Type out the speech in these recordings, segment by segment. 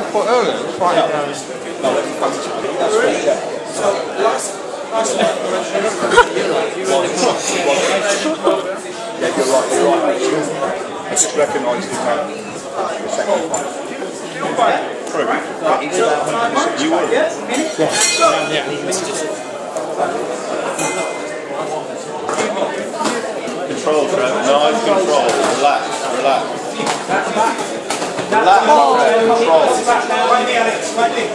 early. No, down. no, let me practice. That's right, yeah. So last last night when I was you were in the cross. Yeah, you're right, you're right. I just recognised. The second one. True. You were. Control, Trev. Nice control. Relax. Relax, Trev. Control. Right knee, Alex. Right knee.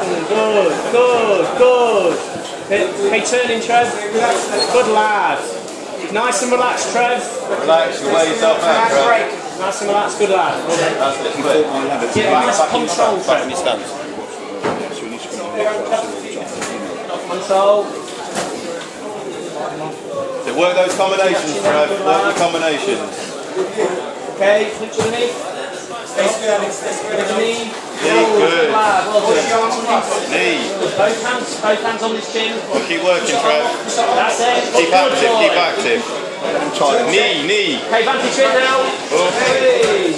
Good, good, good. Hey, turning, Trev. Good lad. Nice and relaxed, Trev. Relax, you wear yourself out, Trev. Nice and relaxed, good lad. That's it. Yeah, nice control, Trev. Control. So work those combinations, Trev. Work your combinations. Okay, flip to the knee. Stay still, Alex. Stay still. Flip to the knee. Knee, good. lad, well Hold done. your arms across. Knee. Both hands, both hands on this chin. Keep working, Trev. That's it. Keep Good active, boy. keep active. Knee, knee. Okay, vantage fit now. Up. Hey.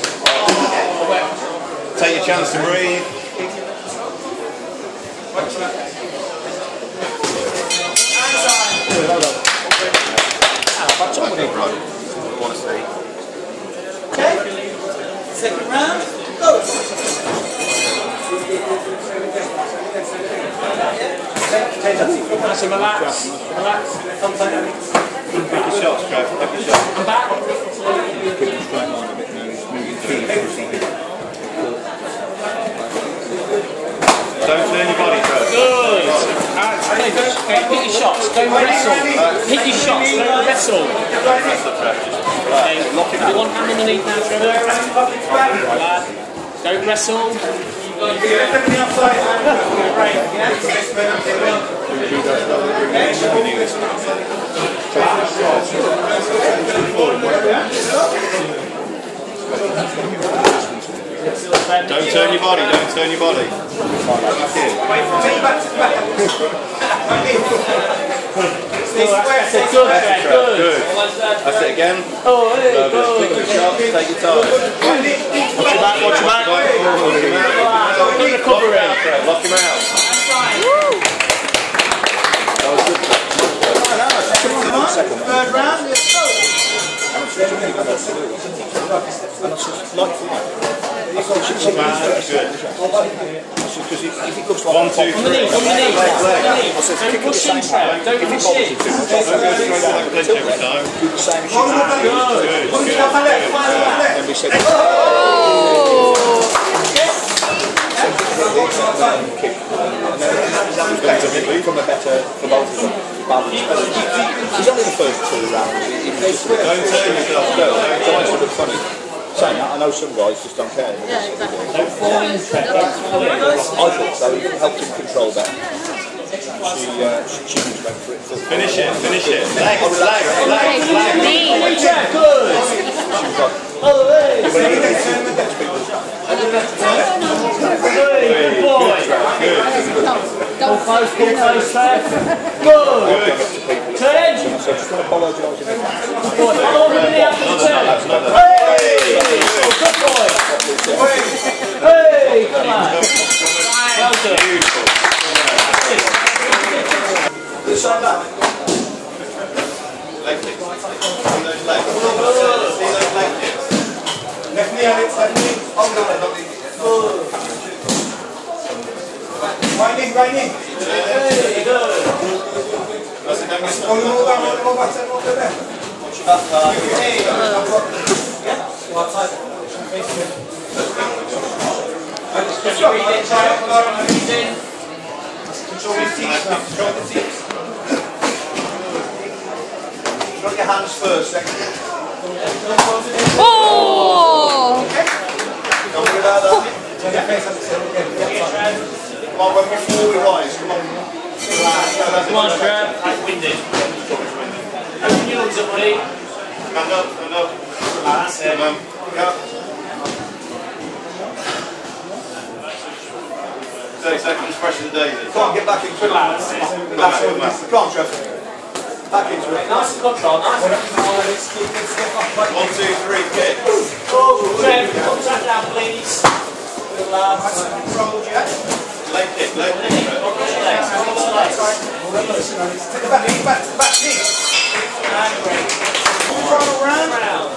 Take your chance to breathe. Right. I want to see. Okay. Second round. Go. Nice and relax. Relax. Come back. Pick your shots, Trev. Pick your shots. Come back. Don't turn your body, Trev. Good. Okay, okay, hit your shots. Don't wrestle. Hit your shots. Don't wrestle. That's the Trev. Okay, it. One hand underneath now, Trevor. Lad. Don't wrestle. Don't turn your body, don't turn your body. Back in. Wait for me. Back to back. Stay square. Good. Good. Good. That's it again. Oh, hey, Lovely. Pick good. your shots, take your time. Watch your back, watch your back. Lock him out. Good Lock him recovery. Because if, if it looks like One, two, three. Underneath, underneath. Underneath. Don't push in. Don't push in. Don't go straight to the clinch every time. do the same as you back. Good, good. left. and we said from a better for both of them. He's only the first two rounds. He- he Don't turn yourself. No, it's always a bit funny. Saying that, I know some guys just don't care. Yeah, exactly. I thought so. It helped him control that. She, uh, she, she just went for it. full- Finish it, finish it. Legs, legs, legs, legs. Knee. Trev, good. She was like, Oh, hey. Hey, good boy. Pull close, pull close, Trev. Good. Turn. so just want to apologise in advance. Good boy. Follow the knee after the turn. Back. Can you read it, Trev? Breathe in. Control the teeth now. Control the teeth. Got your hands first, second. Oh! Don't worry about that. Turn your face up. Yeah. Come on, when we fall, we rise. Come on. Come on, Trev. That's winded. Open your lungs up, buddy. Stand up, stand up. That's it. Come on. 30 seconds, fresh as daisy. Come on, get back into it. That's it. That's it. Come on. Back into it. Nice and control, nice and One, two, three, kick. Trev, contact down, please. lads. Uh, controlled, yeah. Leg kick, leg kick. Legs, legs. Take the back knee, back, back knee. And. Final round. Round.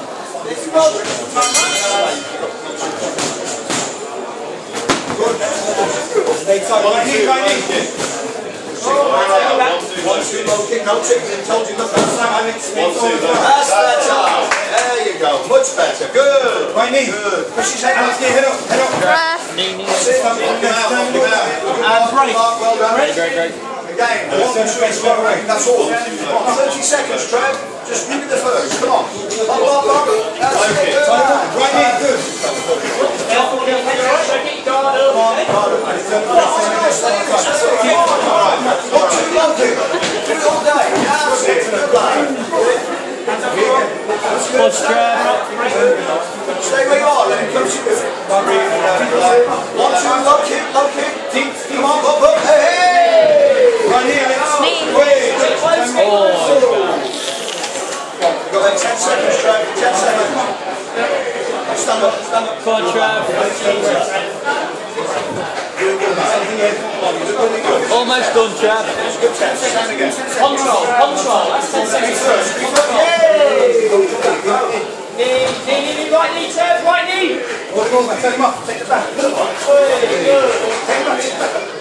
Right knee, right knee. One, two, Low kick, no chicken. Told you, look, that's not my next one, two, low. That's better. There you go. Much better. Good. Right knee. Good. Push his head up. Head up. Head up. Sit up. Knock him out. Knock him out. And break. Well done. Great, great, great. Again, one, two, slow rate. That's all. Come 30 seconds, Trev. Just give me the first. Come on. Up, up, up. That's it. Good. Right knee. Good. Careful, careful. Check it, guard up. Not too long, dude. Do it all day. That's it. Good play. Push, Trev. Stay where you are, let him coach you. One, two, low kick, low kick. Come on, up, up. Hey, hey. Right here, Alex. Wait. You've oh, got like 10 seconds, Trev. 10 seconds. Stand up, stand up. Come on, Trev. Almost done, Trev. Good 10 seconds again. Control, control. That's 10 seconds. What goes, man? Take him up. Take it back.